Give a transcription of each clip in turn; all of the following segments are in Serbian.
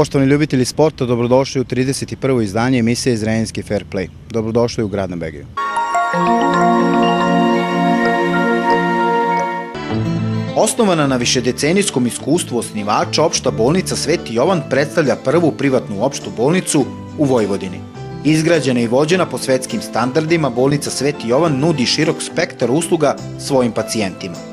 Poštovani ljubitelji sporta, dobrodošli u 31. izdanje emisije Izraelski Fair Play. Dobrodošli u grad na Begiju. Osnovana na višedecenijskom iskustvu osnivača, opšta bolnica Sveti Jovan predstavlja prvu privatnu opštu bolnicu u Vojvodini. Izgrađena i vođena po svetskim standardima, bolnica Sveti Jovan nudi širok spektar usluga svojim pacijentima.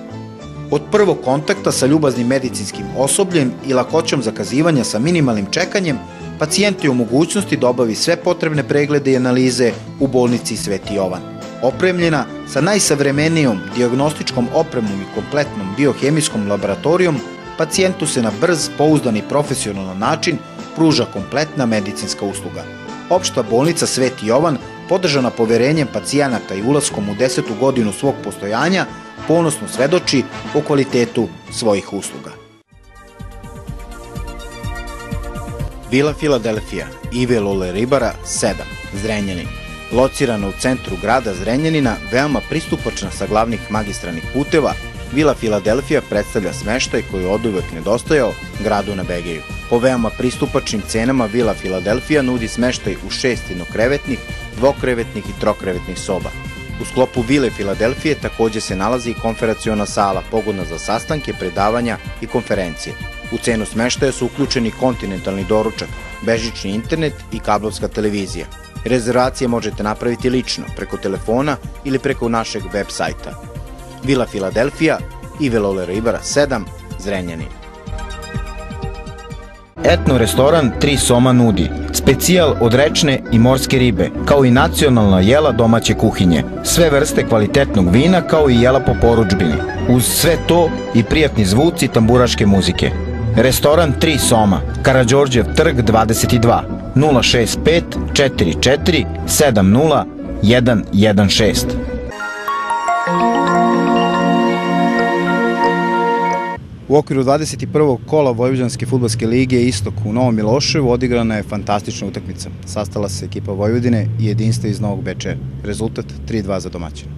Od prvog kontakta sa ljubaznim medicinskim osobljem i lakoćom zakazivanja sa minimalnim čekanjem, pacijent je u mogućnosti da obavi sve potrebne preglede i analize u bolnici Sveti Jovan. Opremljena sa najsavremenijom diagnostičkom opremom i kompletnom biohemijskom laboratorijom, pacijentu se na brz, pouzdan i profesionalan način pruža kompletna medicinska usluga. Opšta bolnica Sveti Jovan, podržana poverenjem pacijenata i ulaskom u desetu godinu svog postojanja, ponosno svedoči o kvalitetu svojih usluga. Vila Filadelfija, Ive Lole Ribara, 7, Zrenjanin. Locirana u centru grada Zrenjanina, veoma pristupačna sa glavnih magistranih puteva, Vila Filadelfija predstavlja smeštaj koji je od uvek nedostajao gradu na Begeju. Po veoma pristupačnim cenama Vila Filadelfija nudi smeštaj u šest jednokrevetnih, dvokrevetnih i trokrevetnih soba. U sklopu Vile Filadelfije takođe se nalazi i konferaciona sala pogodna za sastanke, predavanja i konferencije. U cenu smeštaja su uključeni kontinentalni doručak, bežični internet i kablovska televizija. Rezervacije možete napraviti lično, preko telefona ili preko našeg web sajta. Vila Filadelfija i Velole Ribara 7, Zrenjanin. Etno restoran Tri Soma nudi specijal od rečne i morske ribe, kao i nacionalna jela domaće kuhinje, sve vrste kvalitetnog vina kao i jela po poručbini. Uz sve to i prijatni zvuci tamburaške muzike. Restoran Tri Soma, Karadžorđev trg 22, 065 44 70 116. U okviru 21. kola Vojvođanske futbolske lige Istok u Novom Miloševu odigrana je fantastična utakmica. Sastala se ekipa Vojvodine i jedinstva iz Novog Bečeja. Rezultat 3-2 za domaćina.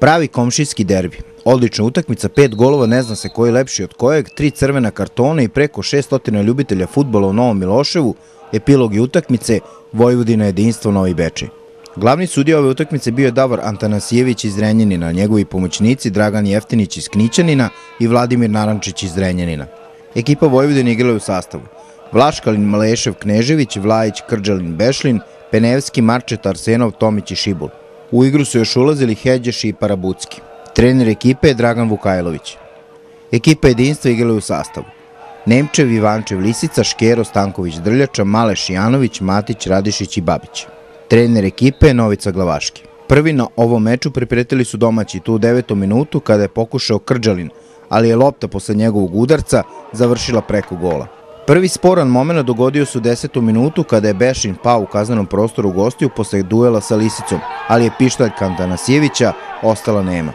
Pravi komšijski derbi. Odlična utakmica, pet golova, ne zna se koji lepši od kojeg, tri crvena kartona i preko 600 ljubitelja futbola u Novom Miloševu, epilog i utakmice Vojvodina jedinstvo Novi Bečej. Glavni sudija ove utakmice bio je Davor Antanasijević iz Renjanina, njegovi pomoćnici Dragan Jeftinić iz Knićanina i Vladimir Narančić iz Renjanina. Ekipa Vojvodine igrala u sastavu. Vlaškalin, Malešev, Knežević, Vlajić, Krđalin, Bešlin, Penevski, Marčet, Arsenov, Tomić i Šibul. U igru su još ulazili Heđeš i Parabucki. Trener ekipe je Dragan Vukajlović. Ekipa jedinstva igrala u sastavu. Nemčev, Ivančev, Lisica, Škero, Stanković, Drljača, Maleš Janović, Matić, Radišić i Babić. Trener ekipe je Novica Glavaški. Prvi na ovom meču pripretili su domaći tu u devetom minutu kada je pokušao Krđalin, ali je lopta posle njegovog udarca završila preko gola. Prvi sporan moment dogodio se u desetom minutu kada je Bešin pao u kaznenom prostoru gostiju posle duela sa Lisicom, ali je pištaljka Antanasijevića ostala nema.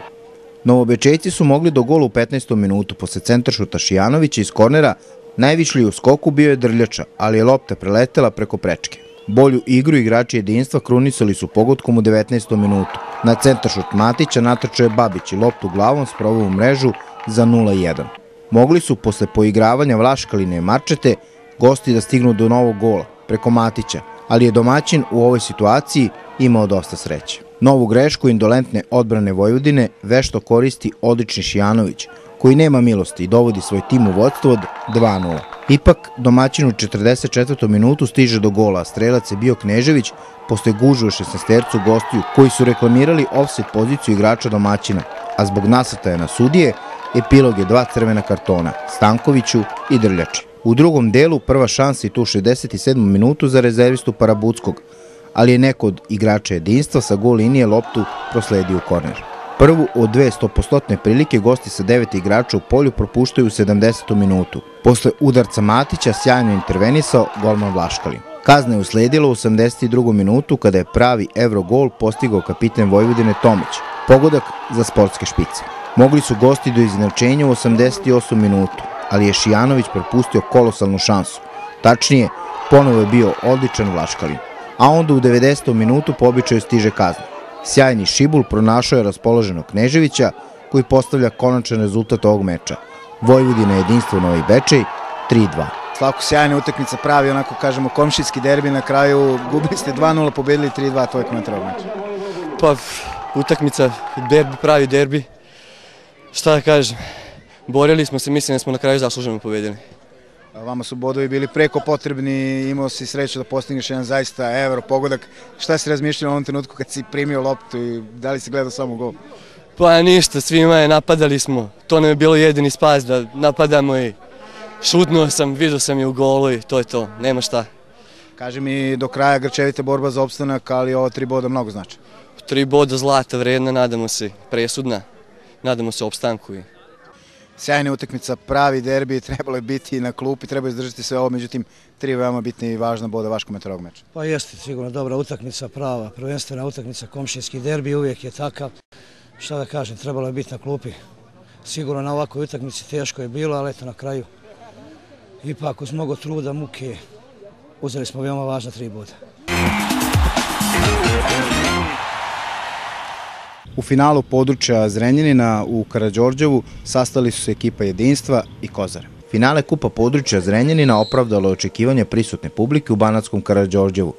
Novobečejci su mogli do gola u 15. minutu posle centaršuta Šijanovića iz kornera, najvišlji u skoku bio je Drljača, ali je lopta preletela preko prečke. Bolju igru igrači jedinstva krunisali su pogodkom u 19. minutu. Na centaršut Matića natrčao je Babić i loptu glavom sprovao u mrežu za 0-1. Mogli su posle poigravanja Vlaškaline i Marčete gosti da stignu do novog gola preko Matića, ali je domaćin u ovoj situaciji imao dosta sreće. Novu grešku indolentne odbrane Vojvodine vešto koristi odlični Šijanović, koji nema milosti i dovodi svoj tim u vodstvo od 2-0. Ipak, domaćin u 44. minutu stiže do gola, a strelac je bio Knežević posle gužu u 16. gostiju koji su reklamirali offset poziciju igrača domaćina, a zbog nasrtaja na sudije, epilog je dva crvena kartona, Stankoviću i Drljači. U drugom delu prva šansa i tu 67. minutu za rezervistu Parabuckog, ali je neko od igrača jedinstva sa gol linije loptu prosledio u korner. Prvu od dve stopostotne prilike gosti sa devet igrača u polju propuštaju u 70. minutu. Posle udarca Matića sjajno intervenisao golman Vlaškalin. Kazna je usledila u 82. minutu kada je pravi evrogol postigao kapiten Vojvodine Tomić. Pogodak za sportske špice. Mogli su gosti do izinačenja u 88. minutu, ali je Šijanović propustio kolosalnu šansu. Tačnije, ponovo je bio odličan Vlaškalin. A onda u 90. minutu po običaju stiže kazna. Sjajni Šibul pronašao je raspoloženog Kneževića, koji postavlja konačan rezultat ovog meča. Vojvodina jedinstvo Novi Bečej 3-2. Slavko, sjajna utakmica, pravi onako kažemo komšijski derbi na kraju, gubili ste 2-0, pobedili 3-2, tvoj komentar ovog meča. Pa, utakmica, derbi, pravi derbi. Šta da kažem, borili smo se, mislim da smo na kraju zasluženo pobedili. Vama su bodovi bili preko potrebni, imao si sreću da postigneš jedan zaista evro pogodak. Šta si razmišljao u ovom trenutku kad si primio loptu i da li si gledao samo gol? Pa ništa, svima je, napadali smo. To nam je bilo jedini spas da napadamo i šutnuo sam, vidio sam je u golu i to je to, nema šta. Kaže mi do kraja grčevita borba za opstanak, ali ovo tri boda mnogo znači. Tri boda zlata vredna, nadamo se, presudna. Nadamo se opstanku i Sjajna utakmica, pravi derbi, trebalo je biti na klupi, treba izdržati sve ovo, međutim, tri veoma bitne i važna boda vaš komentar ovog meča. Pa jeste, sigurno dobra utakmica, prava, prvenstvena utakmica, komšinski derbi uvijek je takav. Šta da kažem, trebalo je biti na klupi. Sigurno na ovakvoj utakmici teško je bilo, ali eto na kraju ipak uz mnogo truda, muke, uzeli smo veoma važna tri boda. U finalu područja Zrenjanina u Karadžorđevu sastali su se ekipa Jedinstva i Kozare. Finale Kupa područja Zrenjanina opravdalo je očekivanje prisutne publike u Banatskom Karadžorđevu.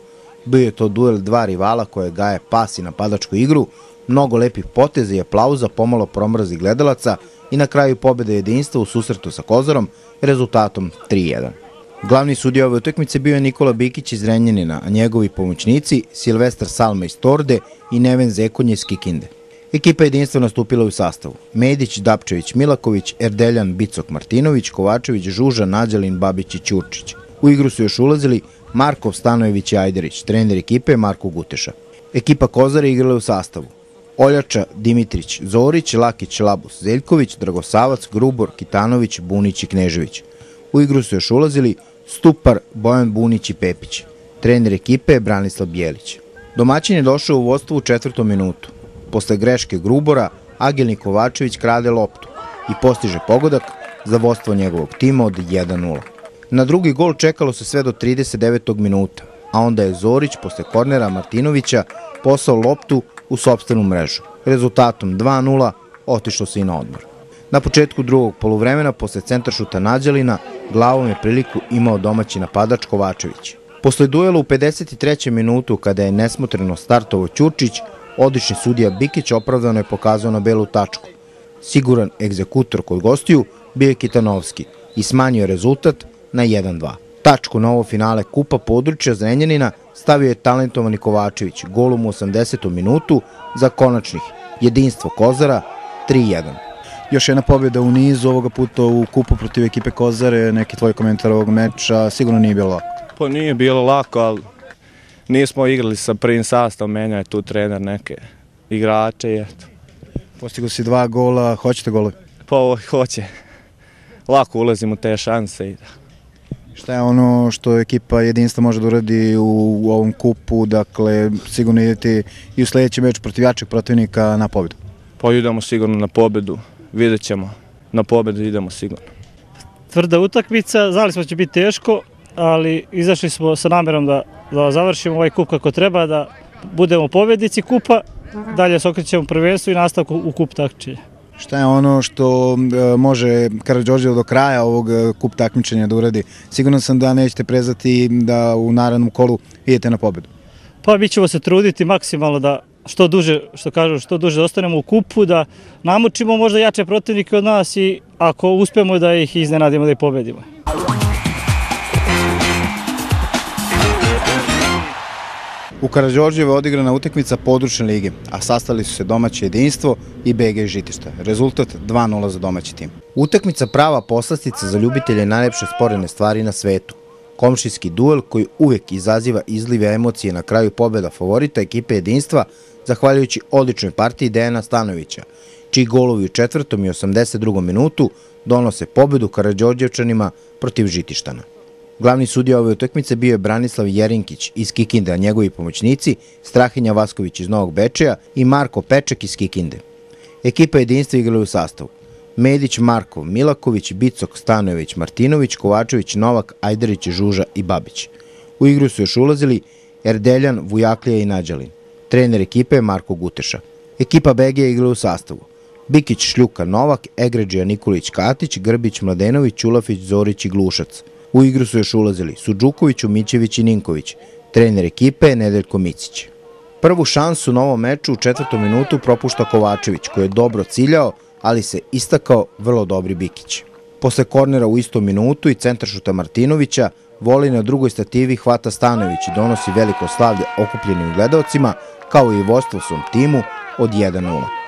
Bio je to duel dva rivala koje gaje pas i napadačku igru, mnogo lepih poteza i aplauza pomalo promrazi gledalaca i na kraju pobede jedinstva u susretu sa Kozarom rezultatom 3-1. Glavni sudija ove utakmice bio je Nikola Bikić iz Renjanina, a njegovi pomoćnici Silvestar Salma iz Torde i Neven Zekonje iz Kikinde. Ekipa jedinstva nastupila u sastavu. Medić, Dapčević, Milaković, Erdeljan, Bicok, Martinović, Kovačević, Žuža, Nađalin, Babić i Ćurčić. U igru su još ulazili Markov, Stanojević i Ajderić, trener ekipe Marko Guteša. Ekipa Kozara igrala u sastavu. Oljača, Dimitrić, Zorić, Lakić, Labus, Zeljković, Dragosavac, Grubor, Kitanović, Bunić i Knežević. U igru su još ulazili Stupar, Bojan Bunić i Pepić. Trener ekipe je Branislav Bjelić. Domaćin je došao u vodstvo u četvrtom minutu. Posle greške Grubora, Agilni Kovačević krade loptu i postiže pogodak za vodstvo njegovog tima od 1-0. Na drugi gol čekalo se sve do 39. minuta, a onda je Zorić posle kornera Martinovića posao loptu u sobstvenu mrežu. Rezultatom 2-0 otišlo se i na odmor. Na početku drugog poluvremena, posle centaršuta Nađalina, glavom je priliku imao domaći napadač Kovačević. Posle duela u 53. minutu, kada je nesmotreno startovo Ćurčić, odlični sudija Bikić opravdano je pokazao na belu tačku. Siguran egzekutor kod gostiju bio je Kitanovski i smanjio rezultat na 1-2. Tačku na ovo finale Kupa područja Zrenjanina stavio je talentovani Kovačević golom u 80. minutu za konačnih jedinstvo Kozara 3-1. Još jedna pobjeda u nizu ovoga puta u kupu protiv ekipe Kozare, neki tvoj komentar ovog meča, sigurno nije bilo lako. Pa nije bilo lako, ali nismo igrali sa prvim sastavom, menja je tu trener neke igrače i eto. Postigo si dva gola, hoćete golovi? Pa ovo hoće. Lako ulazimo u te šanse i da. Šta je ono što ekipa jedinstva može da uradi u, u ovom kupu, dakle sigurno idete i u sledeći meč protiv jačeg protivnika na pobjedu? Pa idemo sigurno na pobedu, vidjet ćemo. Na pobedu idemo sigurno. tvrda utakmica, znali smo da će biti teško, ali izašli smo sa namerom da, da završimo ovaj kup kako treba, da budemo pobednici kupa, dalje se okrećemo prvenstvu i nastavku u kup takmičenja. Šta je ono što e, može Karadžorđevo do kraja ovog e, kup takmičenja da uradi? Sigurno sam da nećete prezati da u narednom kolu idete na pobedu. Pa mi ćemo se truditi maksimalno da što duže, što kažu, što duže da ostanemo u kupu, da namučimo možda jače protivnike od nas i ako uspemo da ih iznenadimo da ih pobedimo. U Karadžorđevo je odigrana utakmica područne lige, a sastali su se domaće jedinstvo i BG Žitišta. Rezultat 2-0 za domaći tim. Utakmica prava poslastica za ljubitelje najlepše sporene stvari na svetu. Komšijski duel koji uvek izaziva izlive emocije na kraju pobjeda favorita ekipe jedinstva, zahvaljujući odličnoj partiji Dejana Stanovića, čiji golovi u četvrtom i 82. minutu donose pobedu Karadžorđevčanima protiv Žitištana. Glavni sudija ove utakmice bio je Branislav Jerinkić iz Kikinde, a njegovi pomoćnici Strahinja Vasković iz Novog Bečeja i Marko Peček iz Kikinde. Ekipa jedinstva igrala u sastavu. Medić, Markov, Milaković, Bicok, Stanojević, Martinović, Kovačević, Novak, Ajderić, Žuža i Babić. U igru su još ulazili Erdeljan, Vujaklija i Nađalin. Trener ekipe je Marko Guteša. Ekipa BG je igrala u sastavu. Bikić, Šljuka, Novak, Egređija, Nikolić, Katić, Grbić, Mladenović, Čulafić, Zorić i Glušac. U igru su još ulazili Suđuković, Umićević i Ninković. Trener ekipe je Nedeljko Micić. Prvu šansu na ovom meču u četvrtom minutu propušta Kovačević, koji je dobro ciljao, ali se istakao vrlo dobri Bikić. Posle kornera u istom minutu i centaršuta Martinovića, voli na drugoj stativi hvata Stanović i donosi veliko slavlje okupljenim gledalcima, kao i vodstvo svom timu od 1-0.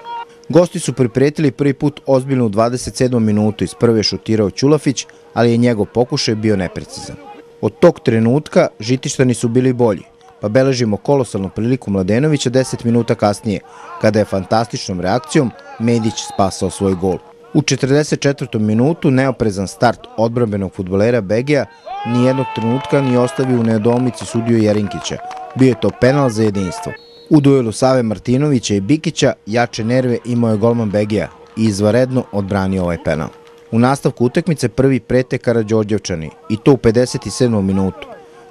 Gosti su pripretili prvi put ozbiljno u 27. minutu, iz prve šutirao Ćulafić, ali je njegov pokušaj bio neprecizan. Od tog trenutka žitištani su bili bolji, pa beležimo kolosalnu priliku Mladenovića 10 minuta kasnije, kada je fantastičnom reakcijom Medić spasao svoj gol. U 44. minutu neoprezan start odbrambenog futbolera Begija nijednog trenutka ni ostavio u nedomici sudiju Jerinkića. Bio je to penal za jedinstvo. U duelu Save Martinovića i Bikića jače nerve imao je golman Begija i izvaredno odbranio ovaj penal. U nastavku utakmice prvi prete Karadžođevčani i to u 57. minutu.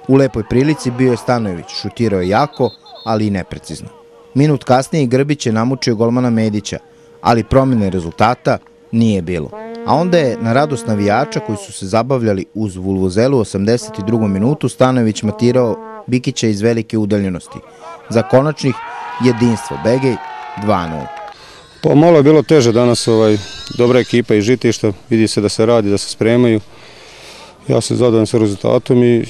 U lepoj prilici bio je Stanojević, šutirao je jako, ali i neprecizno. Minut kasnije Grbić je namučio golmana Medića, ali promjene rezultata nije bilo. A onda je na radost navijača koji su se zabavljali uz Vulvozelu u 82. minutu Stanojević matirao Bikića iz velike udaljenosti. Za konačnih jedinstvo Begej 2-0. Pa malo je bilo teže danas, ovaj, dobra ekipa i žitišta, vidi se da se radi, da se spremaju. Ja sam zadovoljan sa rezultatom i,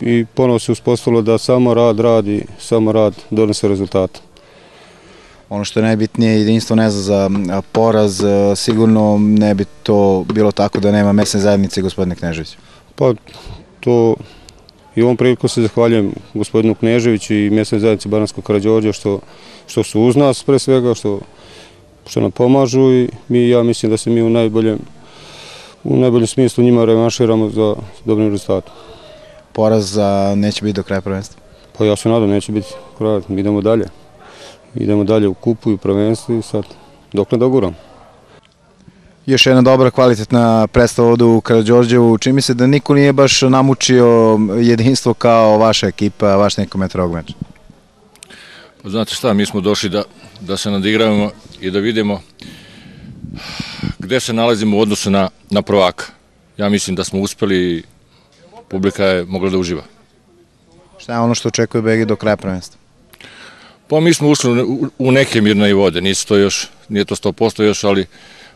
i ponovo se uspostavilo da samo rad radi, samo rad donese rezultata. Ono što je najbitnije, jedinstvo ne zna za poraz, sigurno ne bi to bilo tako da nema mesne zajednice gospodine Knežević. Pa to i ovom priliku se zahvaljujem gospodinu Kneževiću i mesnoj zajednici Baranskog Karadžođa što, što su uz nas pre svega, što, što nam pomažu i mi, ja mislim da se mi u najboljem, u najboljem smislu njima revanširamo za, za dobrim rezultatom. Poraz a, neće biti do kraja prvenstva? Pa ja se nadam, neće biti kraja, idemo dalje idemo dalje u kupu i u prvenstvu i sad dok ne doguram. Još jedna dobra kvalitetna predstava ovde u Karadžorđevu. Čini mi se da niko nije baš namučio jedinstvo kao vaša ekipa, vaš neko metrog meč. Pa znate šta, mi smo došli da, da se nadigravamo i da vidimo gde se nalazimo u odnosu na, na prvaka. Ja mislim da smo uspeli, publika je mogla da uživa. Šta je ono što očekuje Begi do kraja prvenstva? Pa mi smo ušli u neke mirne vode, nisu to još, nije to 100% još, ali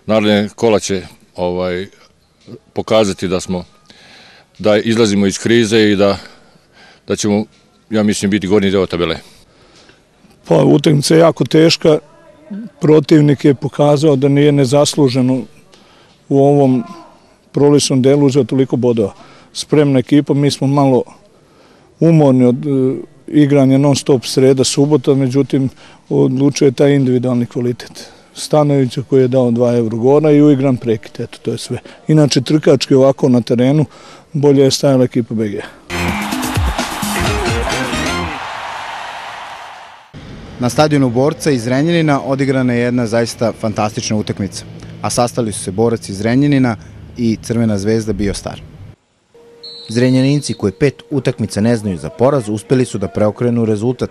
naravno kola će ovaj, pokazati da smo, da izlazimo iz krize i da, da ćemo, ja mislim, biti gornji deo tabele. Pa utakmica je jako teška, protivnik je pokazao da nije nezasluženo u ovom prolisnom delu za toliko bodova. Spremna ekipa, mi smo malo umorni od igranje non stop sreda, subota, međutim odlučuje taj individualni kvalitet. Stanovića koji je dao 2 euro gora i uigran prekit, eto to je sve. Inače trkački ovako na terenu bolje je stajala ekipa BG. Na stadionu Borca iz Renjanina odigrana je jedna zaista fantastična utakmica, a sastali su se borac iz Renjanina i Crvena zvezda bio star. Zrenjaninci koji pet utakmica ne znaju za poraz uspeli su da preokrenu rezultat,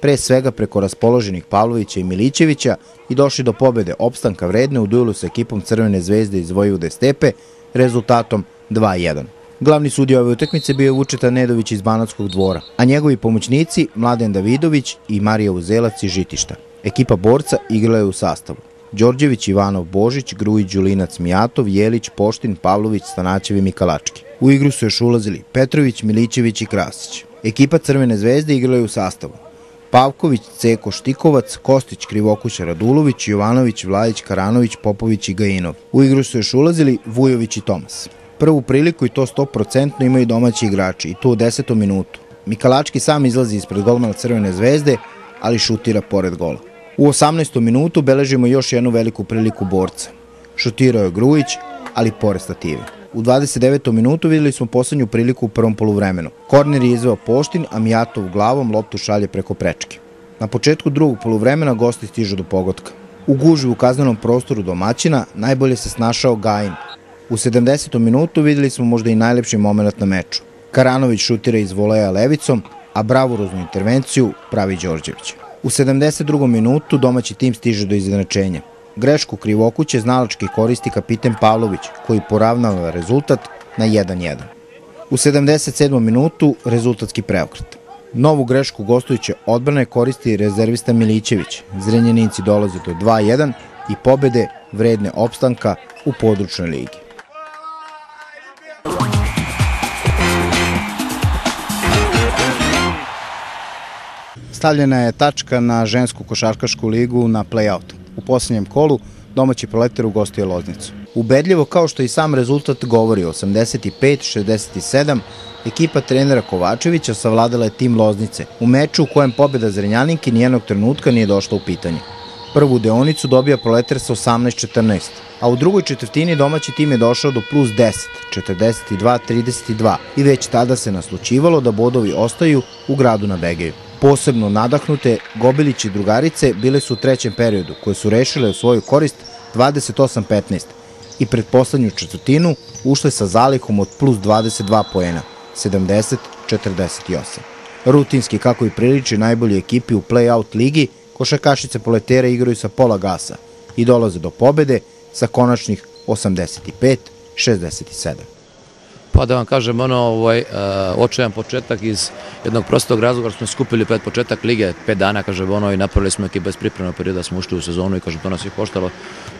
pre svega preko raspoloženih Pavlovića i Milićevića i došli do pobede opstanka vredne u duelu sa ekipom Crvene zvezde iz Vojude Stepe rezultatom 2-1. Glavni sudija ove utakmice bio je Vučeta Nedović iz Banatskog dvora, a njegovi pomoćnici Mladen Davidović i Marija Uzelac iz Žitišta. Ekipa borca igrala je u sastavu. Đorđević, Ivanov, Božić, Grujić, Đulinac, Mijatov, Jelić, Poštin, Pavlović, Stanačev i Mikalački. U igru su još ulazili Petrović, Milićević i Krasić. Ekipa Crvene zvezde igrala je u sastavu. Pavković, Ceko, Štikovac, Kostić, Krivokuća, Radulović, Jovanović, Vladić, Karanović, Popović i Gajinov. U igru su još ulazili Vujović i Tomas. Prvu priliku i to 100% imaju domaći igrači i to u desetom minutu. Mikalački sam izlazi ispred golmana Crvene zvezde, ali šutira pored gola. U 18. minutu beležimo još jednu veliku priliku borca. Šutirao je Grujić, ali pored stative. U 29. minutu videli smo poslednju priliku u prvom poluvremenu. Korner je izveo Poštin, a Mijatov glavom loptu šalje preko prečke. Na početku drugog poluvremena gosti stižu do pogotka. U gužvi u kaznenom prostoru domaćina najbolje se snašao Gajin. U 70. minutu videli smo možda i najlepši moment na meču. Karanović šutira iz voleja levicom, a bravuroznu intervenciju pravi Đorđević. U 72. minutu domaći tim stiže do iznenačenja. Grešku Krivokuće znalački koristi kapiten Pavlović, koji poravnava rezultat na 1-1. U 77. minutu rezultatski preokret. Novu grešku gostujuće odbrane koristi rezervista Milićević. Zrenjaninci dolaze do 2-1 i pobede vredne opstanka u područnoj ligi. Stavljena je tačka na žensku košarkašku ligu na play-out. U posljednjem kolu domaći proletar ugostio Loznicu. Ubedljivo kao što i sam rezultat govori, 85-67, ekipa trenera Kovačevića savladala je tim Loznice u meču u kojem pobjeda Zrenjaninki nijednog trenutka nije došla u pitanje. Prvu deonicu dobija proletar sa 18-14, a u drugoj četvrtini domaći tim je došao do plus 10, 42-32 i već tada se naslučivalo da bodovi ostaju u gradu na Begeju. Posebno nadahnute, Gobilić i drugarice bile su u trećem periodu, koje su rešile u svoju korist 28-15 i pred poslednju četvrtinu ušle sa zalihom od plus 22 poena, 70-48. Rutinski, kako i priliči najbolji ekipi u play-out ligi, košakašice poletera igraju sa pola gasa i dolaze do pobede sa konačnih 85-67. Pa da vam kažem, ono, ovaj, uh, očajan početak iz jednog prostog razloga, smo skupili pred početak lige, pet dana, kažem, ono, i napravili smo neki bez pripremnog perioda, smo ušli u sezonu i, kažem, to nas je koštalo,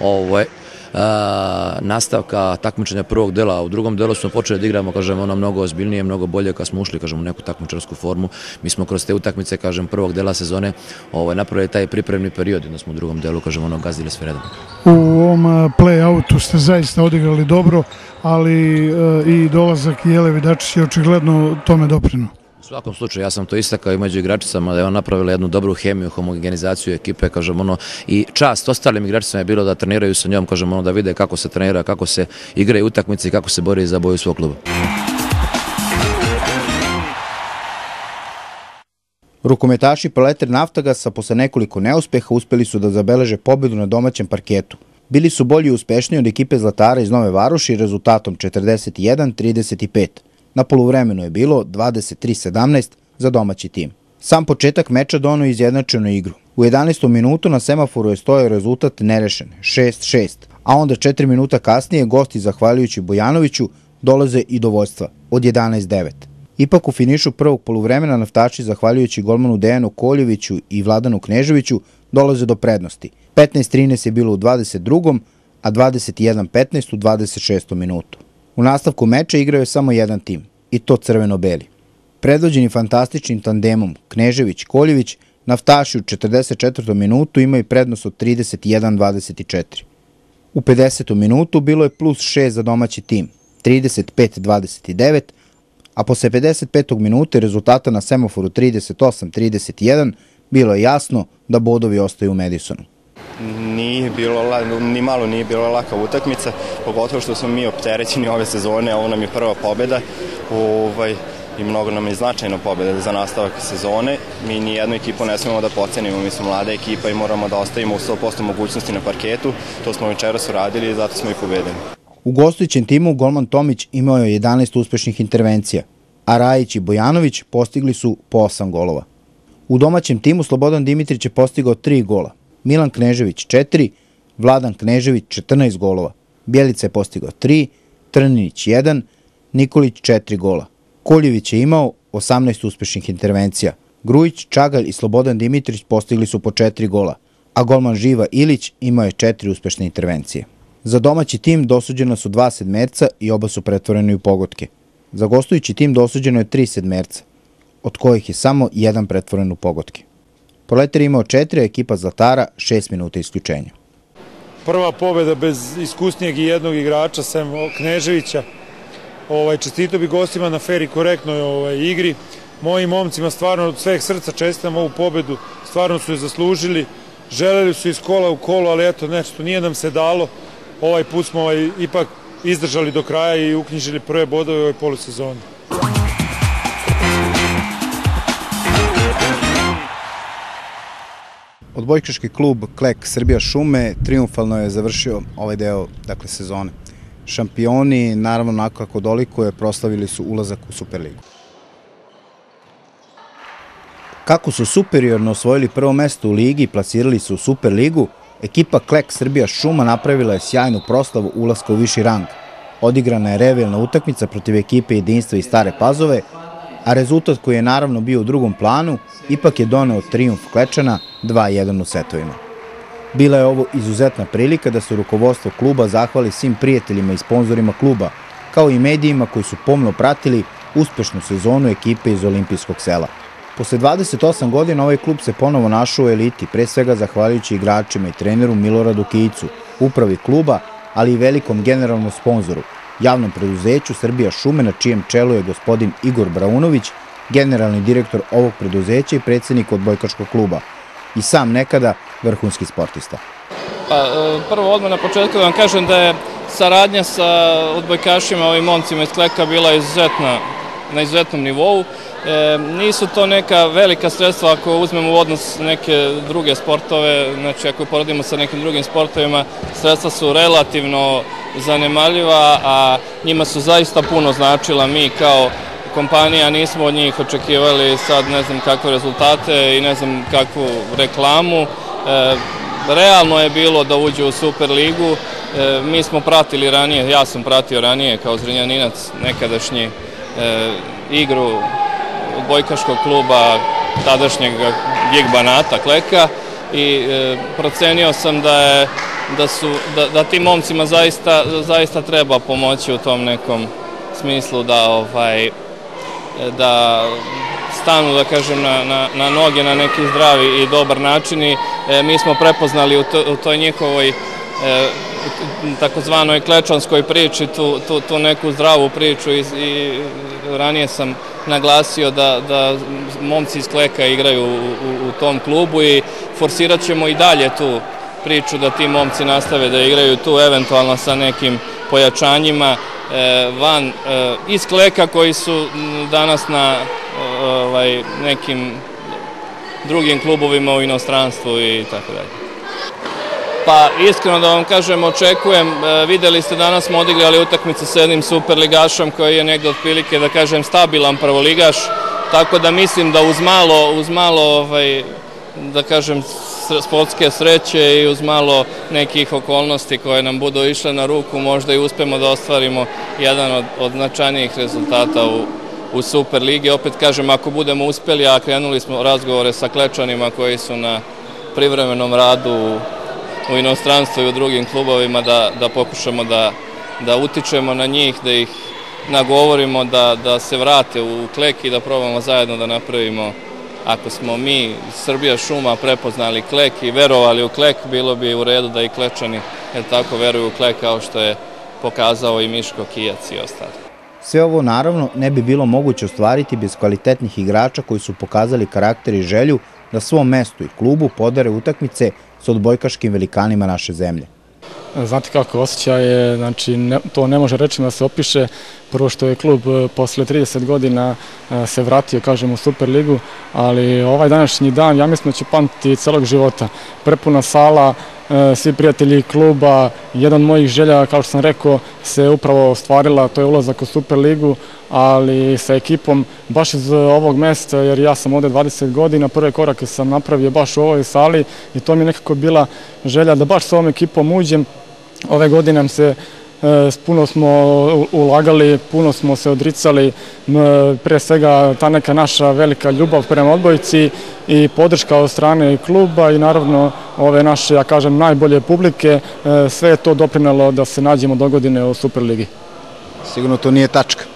ovaj, nastavka takmičenja prvog dela. U drugom delu smo počeli da igramo, kažem, ono mnogo ozbiljnije, mnogo bolje kad smo ušli, kažem, u neku takmičarsku formu. Mi smo kroz te utakmice, kažem, prvog dela sezone ovaj, napravili taj pripremni period, da smo u drugom delu, kažem, ono, gazdili sve redom. U ovom play-outu ste zaista odigrali dobro, ali i dolazak Jelevi Dačić je očigledno tome doprinu. U svakom slučaju, ja sam to istakao i među igračicama da je on napravila jednu dobru hemiju, homogenizaciju ekipe, kažem ono, i čast ostalim igračicama je bilo da treniraju sa njom, kažem ono, da vide kako se trenira, kako se igraju utakmice i kako se bori za boju svog kluba. Rukometaši Proletar Naftagasa posle nekoliko neuspeha uspeli su da zabeleže pobedu na domaćem parketu. Bili su bolji i uspešniji od ekipe Zlatara iz Nove Varoši rezultatom 41-35. Na poluvremenu je bilo 23-17 za domaći tim. Sam početak meča dono izjednačenu igru. U 11. minutu na semaforu je stojao rezultat nerešen, 6-6, a onda 4 minuta kasnije gosti, zahvaljujući Bojanoviću, dolaze i do vojstva od 11-9. Ipak u finišu prvog poluvremena naftači, zahvaljujući golmanu Dejanu Koljeviću i Vladanu Kneževiću, dolaze do prednosti. 15-13 je bilo u 22. a 21-15 u 26. minutu. U nastavku meča igrao je samo jedan tim, i to crveno-beli. Predvođeni fantastičnim tandemom Knežević-Koljević, naftaši u 44. minutu imaju prednost od 31-24. U 50. minutu bilo je plus 6 za domaći tim, 35-29, a posle 55. minuta rezultata na semaforu 38-31 bilo je jasno da bodovi ostaju u Madisonu. Nije bilo, ni malo nije bilo laka utakmica, pogotovo što smo mi opterećeni ove sezone, ovo nam je prva pobjeda ovaj, i mnogo nam je značajna pobjeda za nastavak sezone. Mi ni jednu ekipu ne smemo da pocenimo, mi smo mlada ekipa i moramo da ostavimo u 100% mogućnosti na parketu. To smo večeras uradili i zato smo i pobedili. U gostujućem timu Golman Tomić imao je 11 uspešnih intervencija, a Rajić i Bojanović postigli su po 8 golova. U domaćem timu Slobodan Dimitrić je postigao 3 gola, Milan Knežević 4, Vladan Knežević 14 golova, Bjelica je postigao 3, Trninić 1, Nikolić 4 gola. Koljević je imao 18 uspešnih intervencija. Grujić, Čagalj i Slobodan Dimitrić postigli su po 4 gola, a golman Živa Ilić imao je 4 uspešne intervencije. Za domaći tim dosuđena su dva sedmerca i oba su pretvoreni u pogotke. Za gostujući tim dosuđeno je tri sedmerca, od kojih je samo jedan pretvoren u pogotke. Proletar imao četiri, ekipa Zlatara šest minuta isključenja. Prva pobeda bez iskusnijeg i jednog igrača, sem Kneževića. Ovaj, čestito bi gostima na fer i korektnoj ovaj, igri. Mojim momcima stvarno od sveh srca čestitam ovu pobedu. Stvarno su je zaslužili. Želeli su iz kola u kolo, ali eto, nešto nije nam se dalo. Ovaj put smo ovaj, ipak izdržali do kraja i uknjižili prve bodove u ovoj polusezoni. Odbojkaški klub Klek Srbija Šume triumfalno je završio ovaj deo dakle, sezone. Šampioni, naravno onako kako dolikuje, proslavili su ulazak u Superligu. Kako su superiorno osvojili prvo mesto u ligi i plasirali se u Superligu, ekipa Klek Srbija Šuma napravila je sjajnu proslavu ulaska u viši rang. Odigrana je revilna utakmica protiv ekipe jedinstva iz Stare Pazove, a rezultat koji je naravno bio u drugom planu ipak je doneo trijumf Klečana 2-1 u setovima. Bila je ovo izuzetna prilika da se rukovodstvo kluba zahvali svim prijateljima i sponzorima kluba, kao i medijima koji su pomno pratili uspešnu sezonu ekipe iz olimpijskog sela. Posle 28 godina ovaj klub se ponovo našao u eliti, pre svega zahvaljujući igračima i treneru Miloradu Kijicu, upravi kluba, ali i velikom generalnom sponzoru, javnom preduzeću Srbija šume na čijem čelu je gospodin Igor Braunović, generalni direktor ovog preduzeća i predsednik odbojkaškog kluba i sam nekada vrhunski sportista. Pa, e, prvo odmah na početku da vam kažem da je saradnja sa odbojkašima, ovim momcima iz Kleka bila izuzetna, na izuzetnom nivou. E, nisu to neka velika sredstva ako uzmemo u odnos neke druge sportove, znači ako porodimo sa nekim drugim sportovima, sredstva su relativno zanemaljiva, a njima su zaista puno značila. Mi kao kompanija nismo od njih očekivali sad ne znam kakve rezultate i ne znam kakvu reklamu. E, realno je bilo da uđe u Superligu. E, mi smo pratili ranije, ja sam pratio ranije kao Zrenjaninac nekadašnji e, igru bojkaškog kluba tadašnjeg Gig Banata Kleka i procenio sam da je da su da, da tim momcima zaista zaista treba pomoći u tom nekom smislu da ovaj da stanu da kažem na, na, na noge na neki zdravi i dobar način i e, mi smo prepoznali u, to, u toj njihovoj e, takozvanoj klečanskoj priči tu, tu, tu neku zdravu priču i, i ranije sam naglasio da, da momci iz Kleka igraju u, u, u tom klubu i forsirat ćemo i dalje tu priču da ti momci nastave da igraju tu eventualno sa nekim pojačanjima van e, iz Kleka koji su danas na ovaj, nekim drugim klubovima u inostranstvu i tako dalje. Pa iskreno da vam kažem, očekujem, e, videli ste danas smo odigrali utakmicu sa jednim superligašom koji je negde otprilike, da kažem, stabilan prvoligaš, tako da mislim da uz malo, uz malo ovaj, da kažem, sportske sreće i uz malo nekih okolnosti koje nam budu išle na ruku, možda i uspemo da ostvarimo jedan od, od značajnijih rezultata u, u Superligi. Opet kažem, ako budemo uspeli, a krenuli smo razgovore sa klečanima koji su na privremenom radu u inostranstvu i u drugim klubovima da, da pokušamo da, da utičemo na njih, da ih nagovorimo da, da se vrate u klek i da probamo zajedno da napravimo ako smo mi Srbija šuma prepoznali klek i verovali u klek, bilo bi u redu da i klečani jer tako veruju u klek kao što je pokazao i Miško Kijac i ostali. Sve ovo naravno ne bi bilo moguće ostvariti bez kvalitetnih igrača koji su pokazali karakter i želju da svom mestu i klubu podare utakmice sa odbojkaškim velikanima naše zemlje. Znate kako osjećaj je, znači to ne može rečima da se opiše, prvo što je klub e, posle 30 godina e, se vratio, kažem, u Superligu, ali ovaj današnji dan, ja mislim da će pamtiti celog života. Prepuna sala, e, svi prijatelji kluba, jedan od mojih želja, kao što sam rekao, se upravo ostvarila, to je ulazak u Superligu, ali sa ekipom baš iz ovog mesta, jer ja sam ovde 20 godina, prve korake sam napravio baš u ovoj sali i to mi je nekako bila želja da baš sa ovom ekipom uđem. Ove godine nam se e, puno smo ulagali, puno smo se odricali, pre svega ta neka naša velika ljubav prema odbojici i podrška od strane kluba i naravno ove naše, ja kažem, najbolje publike, e, sve je to doprinalo da se nađemo do godine u Superligi. Sigurno to nije tačka.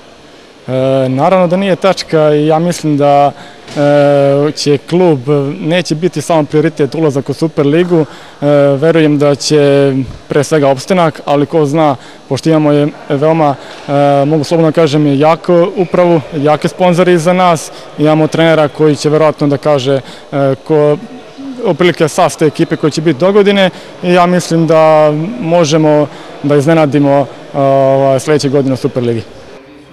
E, naravno da nije tačka i ja mislim da e, će klub, neće biti samo prioritet ulazak u Superligu, e, verujem da će pre svega opstanak, ali ko zna, pošto imamo je veoma, mogu slobodno kažem, jako upravu, jake sponzori za nas, imamo trenera koji će verovatno da kaže ko oprilike saste ekipe koje će biti do godine i ja mislim da možemo da iznenadimo uh, sledeće godine u Superligi.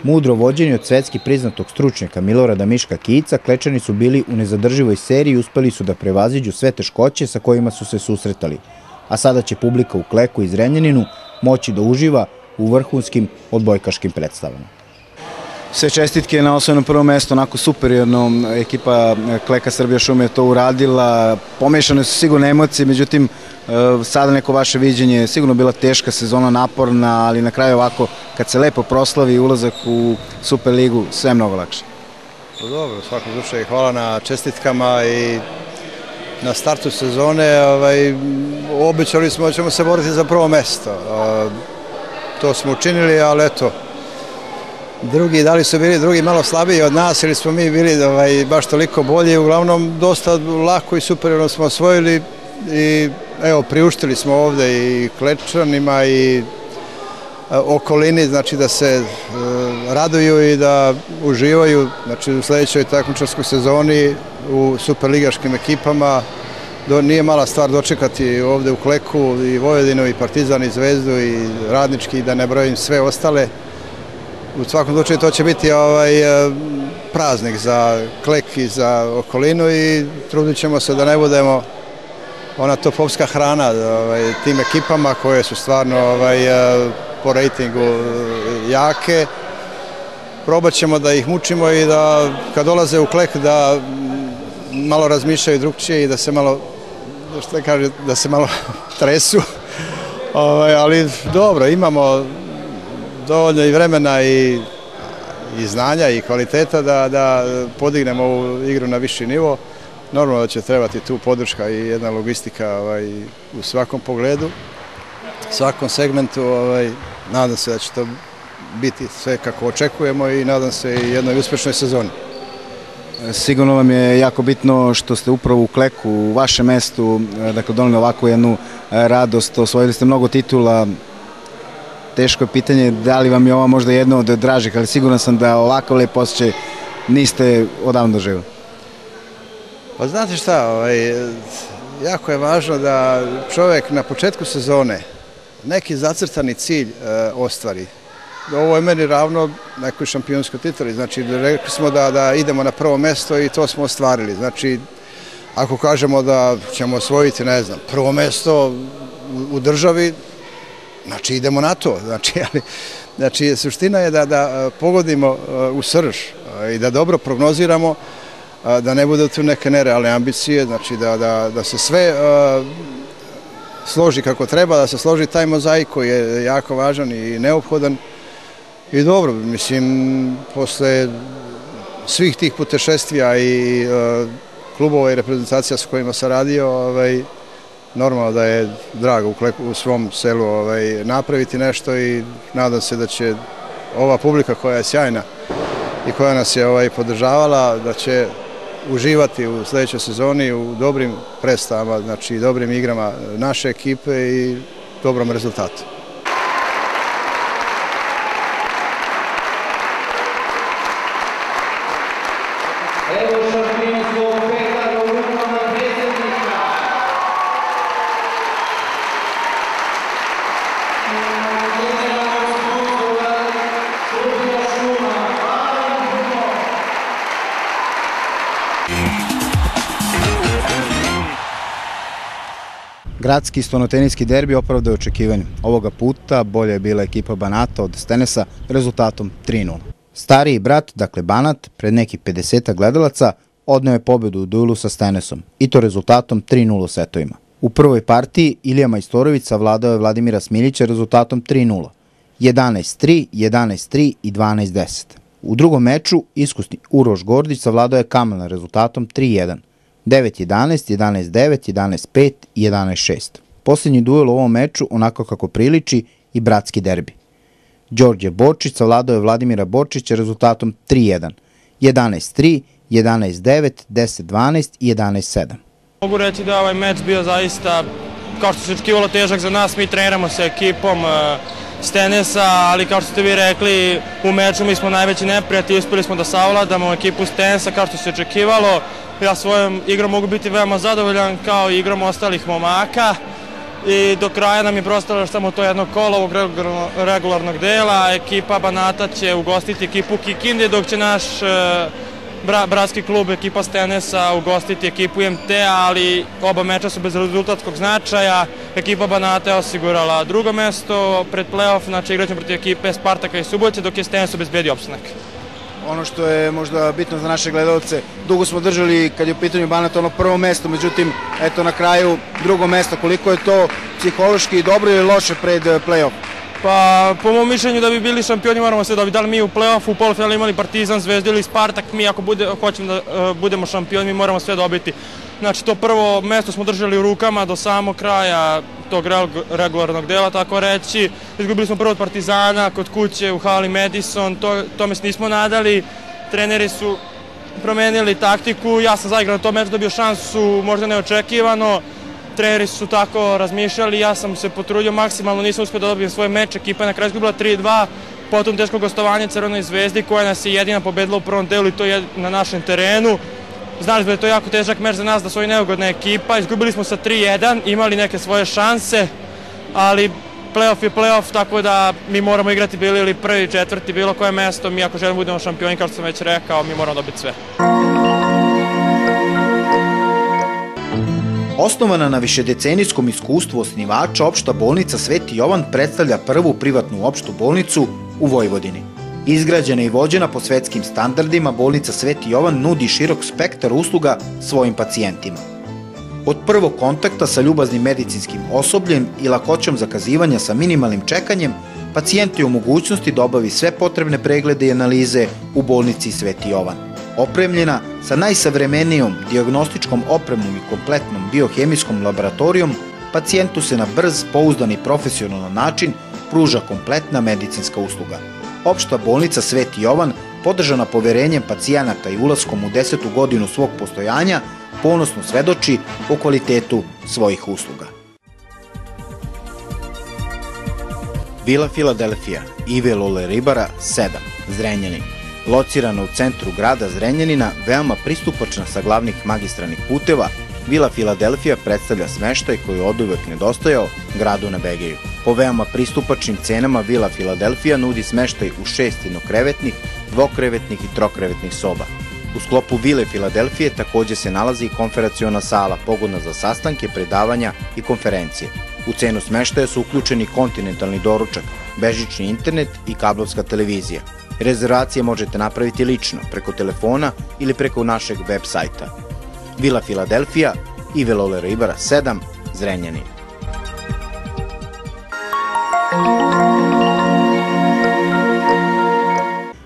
Mudro vođeni od svetski priznatog stručnjaka Milorada Miška Kica, klečani su bili u nezadrživoj seriji i uspeli su da prevaziđu sve teškoće sa kojima su se susretali. A sada će publika u Kleku i Zrenjaninu moći da uživa u vrhunskim odbojkaškim predstavama. Sve čestitke na osvojenom prvom mestu, onako superiorno ekipa Kleka Srbija Šume je to uradila. Pomešane su sigurno emocije, međutim e, sada neko vaše viđenje, sigurno bila teška sezona, naporna, ali na kraju ovako kad se lepo proslavi ulazak u Superligu, sve je mnogo lakše. Pa dobro, u svakom slučaju hvala na čestitkama i na startu sezone. Ovaj, obećali smo da ćemo se boriti za prvo mesto. A, to smo učinili, ali eto, drugi, da li su bili drugi malo slabiji od nas ili smo mi bili ovaj, baš toliko bolji, uglavnom dosta lako i superiorno smo osvojili i evo priuštili smo ovde i klečanima i okolini, znači da se e, raduju i da uživaju znači u sledećoj takmičarskoj sezoni u superligaškim ekipama. Nije mala stvar dočekati ovde u Kleku i Vojvodinu i Partizan i Zvezdu i Radnički da ne brojim sve ostale. U svakom slučaju to će biti ovaj e, praznik za Klek i za okolinu i trudit ćemo se da ne budemo ona topovska hrana ovaj, tim ekipama koje su stvarno ovaj, e, po rejtingu jake. Probat ćemo da ih mučimo i da kad dolaze u klek da malo razmišljaju drugčije i da se malo što kaže, da se malo tresu. Ovaj, ali dobro, imamo dovoljno i vremena i, i znanja i kvaliteta da, da podignemo ovu igru na viši nivo. Normalno da će trebati tu podrška i jedna logistika ovaj, u svakom pogledu, svakom segmentu. Ovaj, nadam se da će to biti sve kako očekujemo i nadam se i jednoj uspešnoj sezoni. Sigurno vam je jako bitno što ste upravo u Kleku, u vašem mestu, dakle doneli ovakvu jednu radost, osvojili ste mnogo titula, teško je pitanje da li vam je ova možda jedna od dražih, ali siguran sam da ovakav lep osjećaj niste odavno doživali. Pa znate šta, ovaj, jako je važno da čovek na početku sezone neki zacrtani cilj e, ostvari. Ovo je meni ravno nekoj šampionskoj tituli, znači rekli smo da, da idemo na prvo mesto i to smo ostvarili. Znači, ako kažemo da ćemo osvojiti, ne znam, prvo mesto u, u državi, znači idemo na to. Znači, ali, znači suština je da, da pogodimo u srž i da dobro prognoziramo da ne bude tu neke nerealne ambicije, znači da, da, da se sve složi kako treba, da se složi taj mozaik koji je jako važan i neophodan. I dobro, mislim, posle svih tih putešestvija i klubova i reprezentacija sa kojima sam radio, ovaj, normalno da je drago u, svom selu ovaj, napraviti nešto i nadam se da će ova publika koja je sjajna i koja nas je ovaj, podržavala, da će uživati u sledećoj sezoni u dobrim predstavama, znači dobrim igrama naše ekipe i dobrom rezultatu. Gradski stonotenijski derbi opravdao je očekivanje. Ovoga puta bolje je bila ekipa Banata od Stenesa rezultatom 3-0. Stariji brat, dakle Banat, pred nekih 50 gledalaca, odneo je pobedu u duelu sa Stenesom i to rezultatom 3-0 setovima. U prvoj partiji Ilija Majstorović savladao je Vladimira Smiljića rezultatom 3-0, 11-3, 11-3 i 12-10. U drugom meču iskusni Uroš Gordić savladao je Kamala rezultatom 3-1, 9-11, 11-9, 11-5 i 11-6. Poslednji duel u ovom meču onako kako priliči i bratski derbi. Đorđe Bočić savladao je Vladimira Bočića rezultatom 3-1, 11-3, 11-9, 10-12 i 11-7. Mogu reći da je ovaj meč bio zaista, kao što se očekivalo, težak za nas. Mi treniramo sa ekipom s tenesa, ali kao što ste vi rekli, u meču mi smo najveći neprijatelji, uspeli smo da savladamo ekipu s tenesa kao što se očekivalo. Ja svojom igrom mogu biti veoma zadovoljan kao i igrom ostalih momaka i do kraja nam je prostalo samo to jedno kolo ovog regularnog dela. Ekipa Banata će ugostiti ekipu Kikinde, dok će naš bra, bratski klub ekipa Stenesa ugostiti ekipu IMT, ali oba meča su bez rezultatskog značaja. Ekipa Banata je osigurala drugo mesto pred playoff, znači igraćemo protiv ekipe Spartaka i Subotice, dok je Stenes obezbedio opstanak. Ono što je možda bitno za naše gledalce, dugo smo držali kad je u pitanju Banat ono prvo mesto, međutim, eto na kraju drugo mesto, koliko je to psihološki dobro ili loše pred play-off? Pa, po mom mišljenju da bi bili šampioni moramo se dobiti. Da li mi u play-offu, u polufinalu imali Partizan, Zvezdu ili Spartak, mi ako bude, hoćemo da uh, budemo šampioni, mi moramo sve dobiti. Znači, to prvo mesto smo držali u rukama do samog kraja tog regularnog dela, tako reći. Izgubili smo prvo od Partizana, kod kuće u hali Madison, to, tome se nismo nadali. Treneri su promenili taktiku, ja sam zaigrao na tom meču, dobio šansu, možda neočekivano. Treneri su tako razmišljali, ja sam se potrudio maksimalno, nisam uspio da dobijem svoj meč, ekipa je na kraju izgubila 3-2, potom teško gostovanje Crvenoj zvezdi koja nas je jedina pobedila u prvom delu i to je na našem terenu. Znali smo da je to jako težak meč za nas, da su oni neugodna ekipa. Izgubili smo sa 3-1, imali neke svoje šanse, ali playoff je playoff, tako da mi moramo igrati bili ili prvi, četvrti, bilo koje mesto. Mi ako želimo da budemo šampioni, kao što sam već rekao, mi moramo dobiti sve. Osnovana na višedecenijskom iskustvu osnivača, opšta bolnica Sveti Jovan predstavlja prvu privatnu opštu bolnicu u Vojvodini. Izgrađena i vođena po svetskim standardima, bolnica Sveti Jovan nudi širok spektar usluga svojim pacijentima. Od prvog kontakta sa ljubaznim medicinskim osobljem i lakoćom zakazivanja sa minimalnim čekanjem, pacijent je u mogućnosti da obavi sve potrebne preglede i analize u bolnici Sveti Jovan. Opremljena sa najsavremenijom diagnostičkom opremom i kompletnom biohemijskom laboratorijom, pacijentu se na brz, pouzdan i profesionalan način pruža kompletna medicinska usluga. Opšta bolnica Sveti Jovan, podržana poverenjem pacijenata i ulaskom u desetu godinu svog postojanja, ponosno svedoči o kvalitetu svojih usluga. Vila Filadelfija, Ive Lole Ribara, 7, Zrenjanin. Locirana u centru grada Zrenjanina, veoma pristupačna sa glavnih magistranih puteva, Vila Filadelfija predstavlja smeštaj koji od uvek nedostajao gradu na Begeju. Po veoma pristupačnim cenama Vila Filadelfija nudi smeštaj u šest jednokrevetnih, dvokrevetnih i trokrevetnih soba. U sklopu Vile Filadelfije takođe se nalazi i konferaciona sala pogodna za sastanke, predavanja i konferencije. U cenu smeštaja su uključeni kontinentalni doručak, bežični internet i kablovska televizija. Rezervacije možete napraviti lično, preko telefona ili preko našeg web sajta. Vila Filadelfija i Velole Ribara 7, Zrenjanin.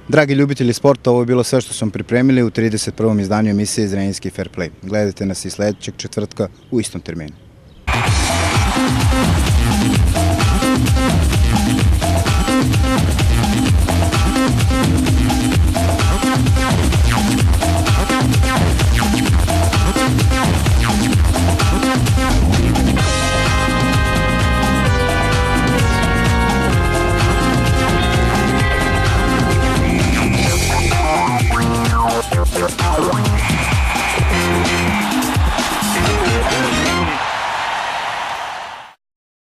Dragi ljubitelji sporta, ovo je bilo sve što smo pripremili u 31. izdanju emisije Zrenjinski Fair Play. Gledajte nas i sledećeg četvrtka u istom terminu.